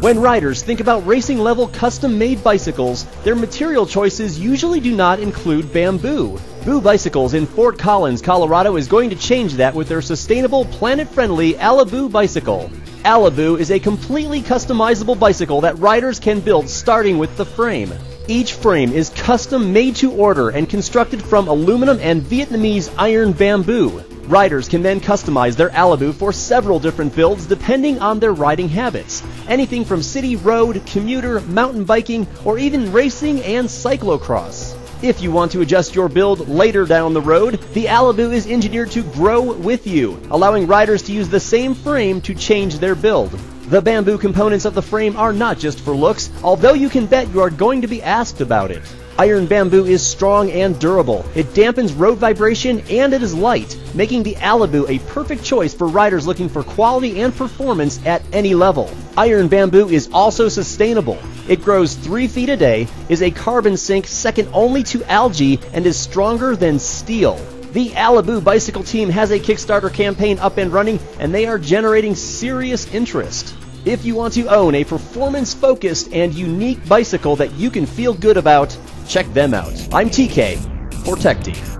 When riders think about racing level custom made bicycles, their material choices usually do not include bamboo. Boo Bicycles in Fort Collins, Colorado is going to change that with their sustainable, planet friendly Aluboo bicycle. Aluboo is a completely customizable bicycle that riders can build starting with the frame. Each frame is custom made to order and constructed from aluminum and Vietnamese iron bamboo. Riders can then customize their Aluboo for several different builds depending on their riding habits. Anything from city, road, commuter, mountain biking, or even racing and cyclocross. If you want to adjust your build later down the road, the Aluboo is engineered to grow with you, allowing riders to use the same frame to change their build. The bamboo components of the frame are not just for looks, although you can bet you are going to be asked about it. Iron bamboo is strong and durable. It dampens road vibration and it is light, making the Aluboo a perfect choice for riders looking for quality and performance at any level. Iron bamboo is also sustainable. It grows 3 feet a day, is a carbon sink second only to algae, and is stronger than steel. The Aluboo Bicycle team has a Kickstarter campaign up and running, and they are generating serious interest. If you want to own a performance focused and unique bicycle that you can feel good about, check them out. I'm TK for Tech Team.